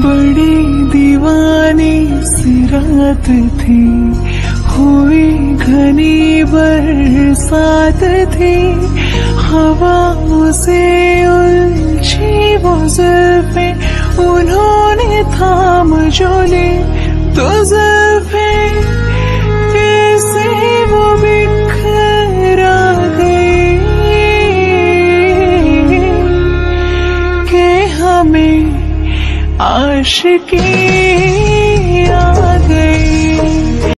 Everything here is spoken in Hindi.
बड़ी दीवानी सी रात थी। हुई घनी बरसात थी। हवा उसे उलझी वो जुल्फे, उन्होंने थाम जो ली तो जुल्फे। गई? के हमें आशिकी।